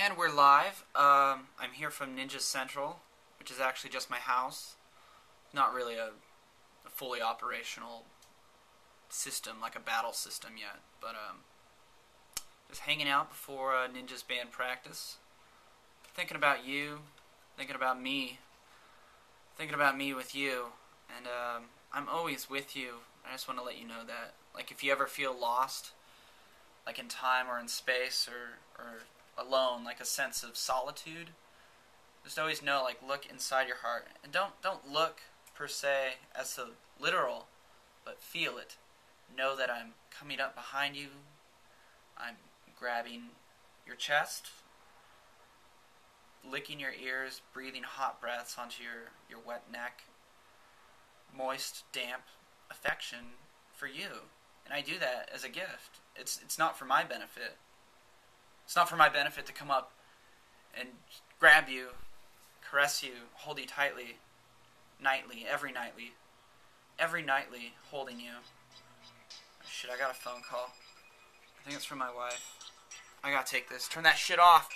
And we're live. Um, I'm here from Ninja Central, which is actually just my house. Not really a, a fully operational system, like a battle system yet, but um, just hanging out before uh, Ninja's band practice. Thinking about you, thinking about me, thinking about me with you, and um, I'm always with you. I just want to let you know that. Like, if you ever feel lost, like in time or in space or, or alone, like a sense of solitude, just always know, like, look inside your heart. And don't, don't look, per se, as a literal, but feel it. Know that I'm coming up behind you. I'm grabbing your chest, licking your ears, breathing hot breaths onto your, your wet neck. Moist, damp affection for you. And I do that as a gift. It's it's not for my benefit. It's not for my benefit to come up and grab you, caress you, hold you tightly, nightly, every nightly, every nightly, holding you. Shit, I got a phone call. I think it's from my wife. I gotta take this. Turn that shit off.